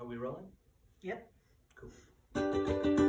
Are we rolling? Yep. Cool.